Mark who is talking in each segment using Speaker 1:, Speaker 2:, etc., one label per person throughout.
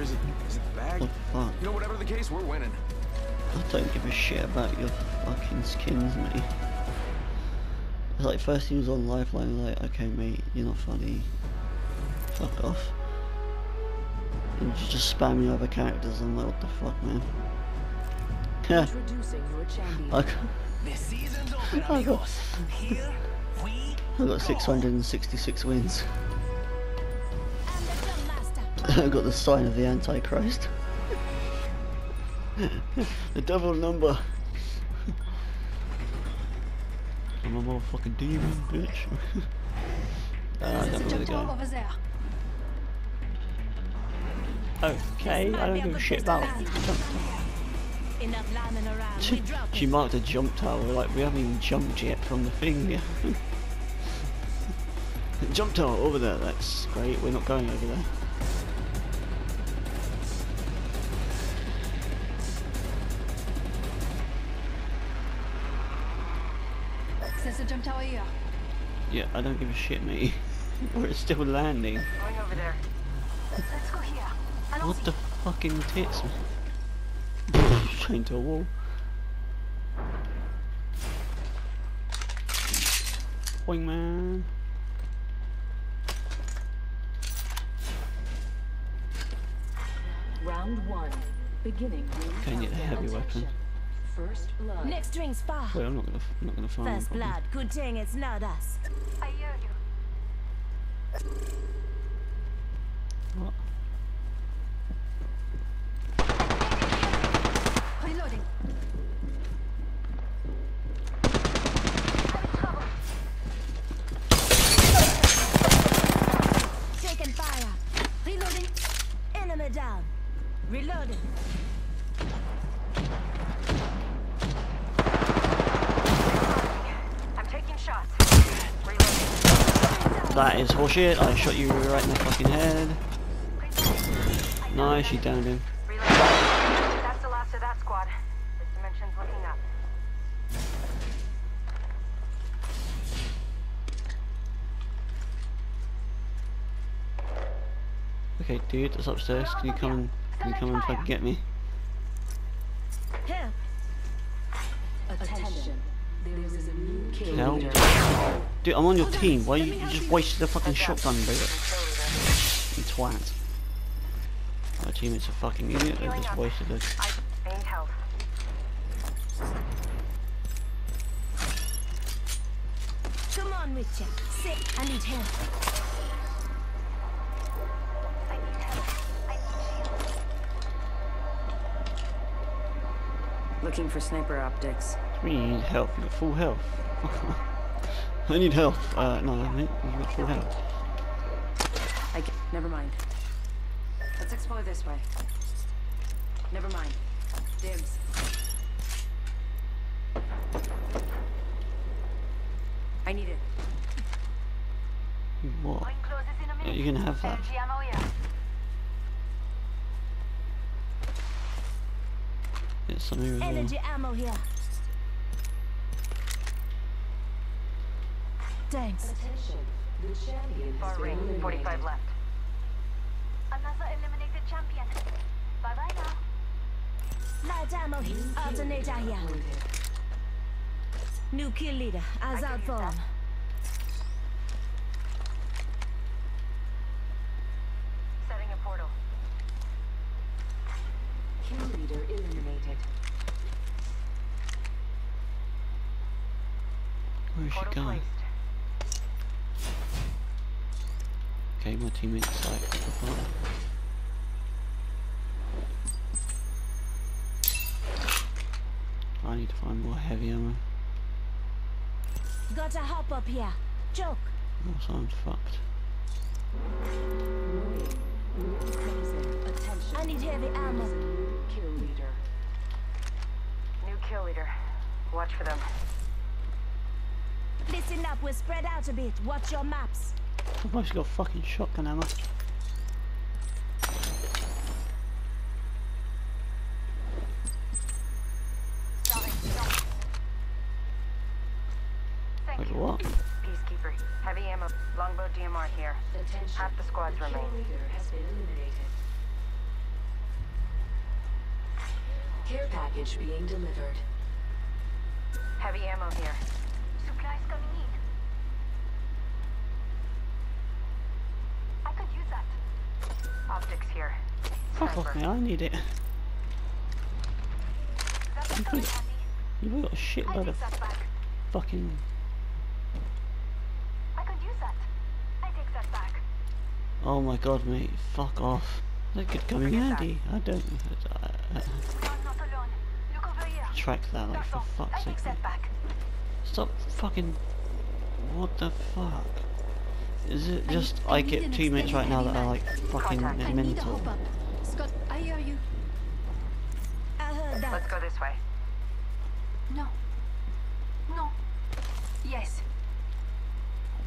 Speaker 1: Or is it, is it the bag?
Speaker 2: The fuck?
Speaker 1: You know, whatever the case, we're winning.
Speaker 2: I don't give a shit about your fucking skins, mate. It's like first he was on Lifeline, like, okay mate, you're not funny. Fuck off. And you just spam spamming other characters, I'm like, what the fuck, man? Yeah,
Speaker 3: Introducing your champion.
Speaker 2: I got,
Speaker 4: The season's open,
Speaker 2: I got,
Speaker 4: amigos. Here we
Speaker 2: I got 666 wins.
Speaker 5: I'm the drum master.
Speaker 2: I got the sign of the Antichrist. the double number. I'm a motherfucking demon, bitch. uh, I don't know where to go. Okay, I don't give a shit about.
Speaker 5: Enough lambing around.
Speaker 2: She,
Speaker 5: We drop
Speaker 2: she
Speaker 5: it.
Speaker 2: marked a jump tower, like we haven't even jumped yet from the thing. Yeah. jump tower over there, that's great, we're not going over there. Yeah, I don't give a shit, mate. We're still landing.
Speaker 5: Going over there. Let's go here.
Speaker 2: What the fucking tits? Chained to a wall. Boing man.
Speaker 3: Round one. Beginning
Speaker 2: Can get a heavy weapon.
Speaker 3: First blood.
Speaker 5: Next ring's far.
Speaker 2: Wait, I'm not gonna, I'm not gonna farm.
Speaker 5: First blood. Good thing it's not us. I hear you.
Speaker 2: That is horseshit. I shot you right in the fucking head. Nice, you downed him.
Speaker 6: That's the last of that squad. This dimension's looking up.
Speaker 2: Okay, dude, that's upstairs. Can you come and can you come and fucking get me?
Speaker 5: Help.
Speaker 3: Attention. There is a new kill
Speaker 2: Help.
Speaker 3: leader.
Speaker 2: Dude, I'm on your team. Why you, you just wasted the fucking shotgun, bro? You twat. My teammate's a fucking idiot. They just wasted it.
Speaker 6: I need help.
Speaker 5: Come on, Richard. Sit. I need help.
Speaker 6: I need help. I need shields.
Speaker 3: Looking for sniper optics.
Speaker 2: We need health. You got full health. I need health. Uh, no, I need you got full health.
Speaker 3: I get, never mind. Let's explore this way. Never mind. Dibs. I need it.
Speaker 2: What?
Speaker 6: Ring closes in a
Speaker 2: Yeah, you can have that.
Speaker 6: Energy ammo here.
Speaker 2: It's some here.
Speaker 5: Energy ammo here. Thanks.
Speaker 6: Far ring. 45 left. Another eliminated champion. Bye bye now.
Speaker 5: Light ammo here. Alternator here. New kill leader. Eyes out for him.
Speaker 6: Setting a portal.
Speaker 3: Kill leader eliminated.
Speaker 2: Where's she going?
Speaker 6: placed.
Speaker 2: Okay, my teammate's like apart. I need to find more heavy ammo.
Speaker 5: Gotta hop up here. Choke.
Speaker 2: Else I'm fucked.
Speaker 3: Attention.
Speaker 5: I need heavy ammo.
Speaker 3: Kill leader.
Speaker 6: New kill leader. Watch for them.
Speaker 5: Listen up. We're spread out a bit. Watch your maps.
Speaker 2: I've actually got fucking shotgun ammo.
Speaker 6: Sorry. Sorry. Thank
Speaker 2: Wait,
Speaker 6: you.
Speaker 2: what?
Speaker 6: Peacekeeper. Heavy ammo. Longbow DMR here.
Speaker 3: Attention.
Speaker 6: Half the squads remain.
Speaker 3: leader has been eliminated. Care package being delivered.
Speaker 6: Heavy ammo here.
Speaker 5: Supplies coming in. I could use that.
Speaker 6: Optics here.
Speaker 2: Fuck off me, I need it. You
Speaker 5: coming
Speaker 2: could-
Speaker 5: handy.
Speaker 2: You've got a
Speaker 5: I
Speaker 2: shitload of fucking...
Speaker 5: I could use that. I take that back.
Speaker 2: Oh my god mate, fuck off. That could come in handy. I don't... I, I,
Speaker 5: We are not alone. Look over here.
Speaker 2: track that like for fuck's sake. Stop fucking... What the fuck? Is it just
Speaker 7: I
Speaker 2: I get
Speaker 7: an
Speaker 2: teammates right now that are like fucking
Speaker 6: Contact. I
Speaker 7: I
Speaker 2: mental?
Speaker 7: Scott, I hear you.
Speaker 5: I heard uh, that.
Speaker 6: Let's go this way.
Speaker 7: No. No. Yes.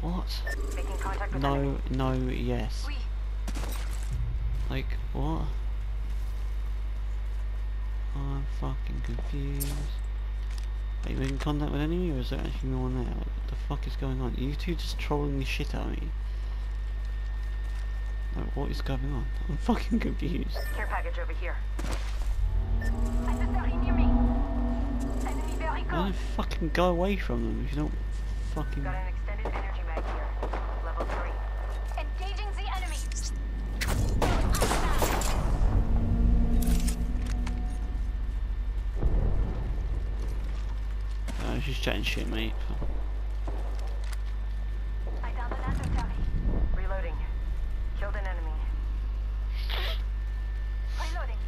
Speaker 2: What?
Speaker 6: Making contact with enemy.
Speaker 2: No, no, yes.
Speaker 7: Oui.
Speaker 2: Like, what? I'm fucking confused. Are you making contact with enemy or is there actually no one there? Like, what the fuck is going on? Are you two just trolling the shit out of me? Like, what is going on? I'm fucking confused.
Speaker 6: Care package over here.
Speaker 5: Adversary near me. Enemy very
Speaker 2: Why don't fucking go away from them if you don't fucking... was just chatting shit, mate.
Speaker 5: I adversary.
Speaker 6: Reloading. Killed an enemy.
Speaker 5: Reloading.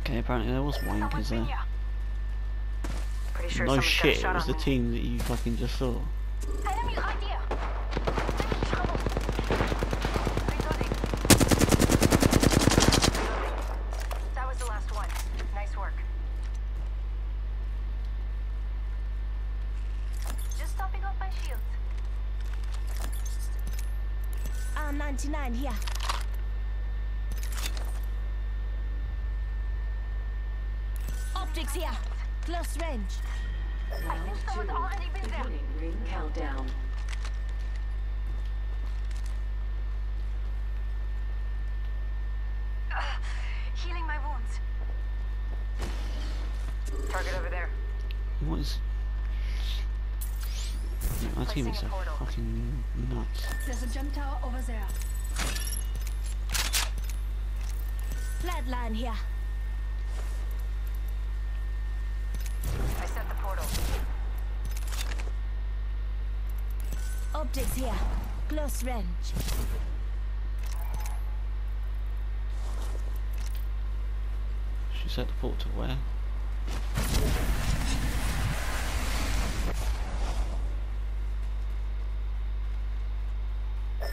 Speaker 2: Okay, apparently there was wankers
Speaker 5: been
Speaker 2: there.
Speaker 6: Pretty sure
Speaker 2: No
Speaker 6: someone's got a
Speaker 2: shit, it was the team that you fucking just saw.
Speaker 5: Enemy right here. Enemy trouble. Reloading.
Speaker 6: Reloading. That was the last one. Nice work.
Speaker 5: Just topping up my shields. I'm 99 here. Optics here. Close range. I think someone's already been there.
Speaker 3: Beginning ring countdown.
Speaker 5: Uh, healing my wounds.
Speaker 6: Target over there.
Speaker 2: What is... Yeah, my
Speaker 6: Placing
Speaker 2: teammates
Speaker 6: a portal.
Speaker 2: fucking nuts.
Speaker 7: There's a jump tower over there.
Speaker 5: Flatline here.
Speaker 6: I set the portal.
Speaker 5: Optics here. Close range.
Speaker 2: She set the portal where?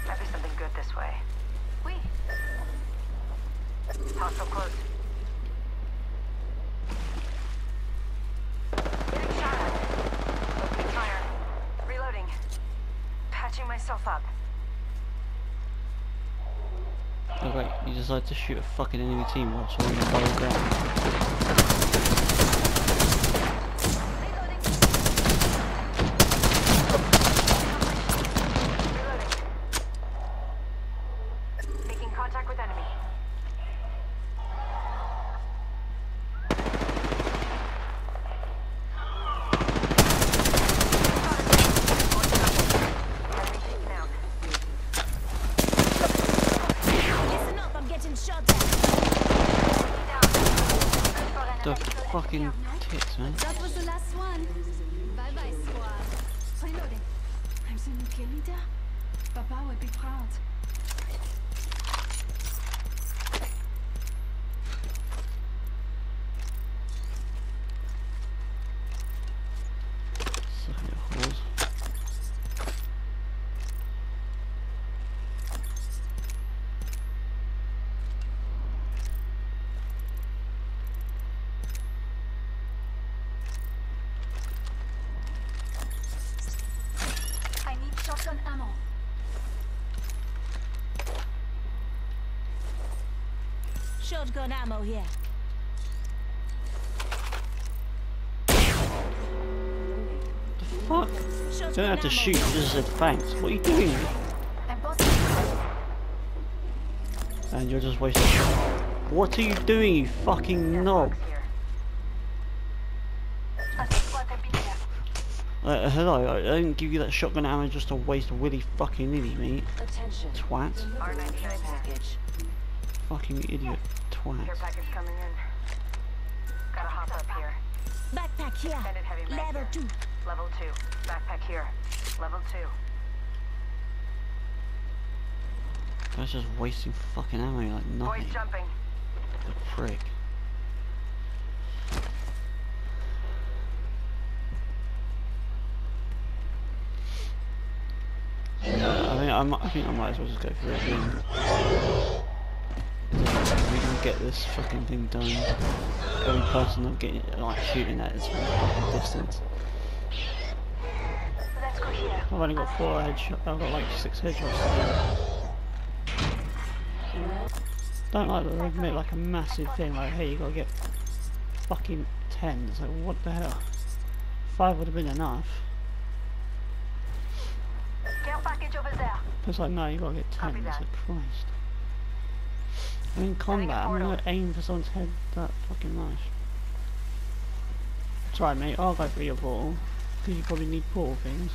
Speaker 6: Might be something good this way.
Speaker 5: Oui.
Speaker 6: Hostile close. Getting shot at. Opening fire. Reloading. Patching myself up.
Speaker 2: Oh wait, you decided to shoot a fucking enemy team whilst on the ground.
Speaker 5: Reloading.
Speaker 6: Reloading. Making contact with enemy. Enemy taken out.
Speaker 5: Listen up, I'm getting shot at.
Speaker 2: The fucking tits, man.
Speaker 7: That was the last one. Bye bye, squad. Reloading. I'm the new kill leader. Papa will be proud. shotgun ammo
Speaker 5: here.
Speaker 2: The fuck?
Speaker 5: Shotgun
Speaker 2: Don't have to shoot, just a thanks. What are you doing? And you're just wasting What are you doing, you fucking knob? Uh, hello, I didn't give you that shotgun ammo just to waste willy fucking nilly, mate.
Speaker 3: Attention.
Speaker 2: Twat. Fucking idiot. Twat.
Speaker 6: Care package coming in. Gotta hop up here.
Speaker 5: Backpack here.
Speaker 6: Extended heavy mag
Speaker 5: Level
Speaker 6: here.
Speaker 5: 2.
Speaker 6: Level 2. Backpack here. Level 2.
Speaker 2: That's just wasting fucking ammo like
Speaker 6: Boys
Speaker 2: nothing.
Speaker 6: jumping.
Speaker 2: The prick. Yeah, I mean, I, might, I think I might as well just go for it again. We can get this fucking thing done. Every person I'm getting, like, shooting at is from a fucking distance.
Speaker 6: Let's go here.
Speaker 2: I've only got four headshots, I've got like six headshots. Don't like that they make like a massive thing, like, hey, you gotta get fucking ten. It's like, what the hell? Five would have been enough.
Speaker 6: Care package over there.
Speaker 2: It's like, no, you gotta get ten. It's like, Christ. I'm in combat, I'm
Speaker 6: portal.
Speaker 2: gonna aim for someone's head that fucking much. That's right, mate, I'll go for your portal. Because you probably need portal things.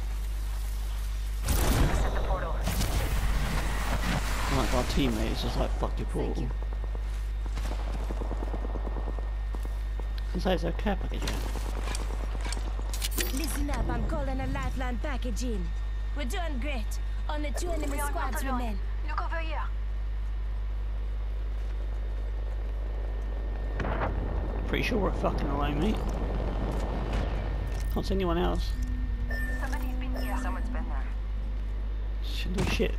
Speaker 6: Set the portal.
Speaker 2: Like our teammate is just like, fuck your portal. And so it's a care package, yeah.
Speaker 5: Listen up, I'm calling a lifeline package in. We're doing great. Only two enemy
Speaker 6: We are not
Speaker 5: squads remain.
Speaker 6: Look over here.
Speaker 2: Pretty sure we're fucking alone, mate. Can't see anyone else.
Speaker 6: Somebody's been here. Someone's been there.
Speaker 2: No shit.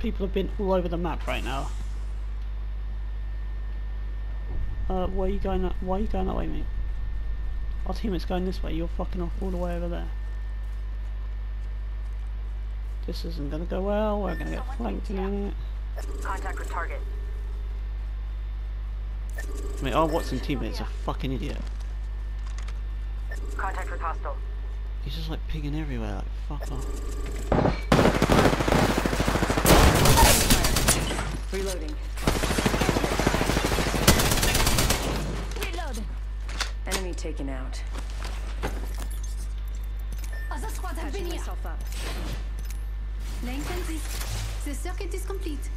Speaker 2: People have been all over the map right now. Uh, why are you going that? Why are you going that way, mate? Our teammate's going this way. You're fucking off all the way over there. This isn't gonna go well. We're gonna get flanked in it.
Speaker 6: Contact with target.
Speaker 2: I mean, our Wattson teammate's a fucking idiot.
Speaker 6: Contact with hostile.
Speaker 2: He's just like pigging everywhere. Like fuck off.
Speaker 6: Reloading.
Speaker 5: Reloading.
Speaker 6: Enemy taken out.
Speaker 7: Other squads have been here.
Speaker 6: myself up.
Speaker 7: Laying fences. The circuit is complete.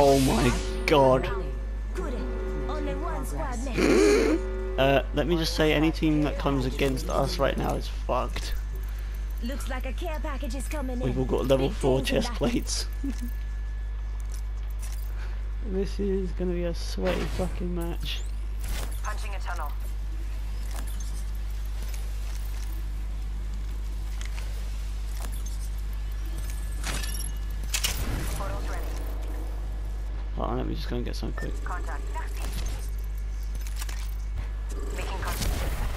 Speaker 2: Oh my god.
Speaker 5: Good. Only one squad left.
Speaker 2: Uh, let me just say, any team that comes against us right now is fucked.
Speaker 5: Looks like a care package is coming in.
Speaker 2: We've all got level 4 chest plates. this is gonna be a sweaty fucking match.
Speaker 6: Punching a tunnel. Portal's ready.
Speaker 2: Hold on, let me just go and get some quick.
Speaker 6: Contact. Making contact.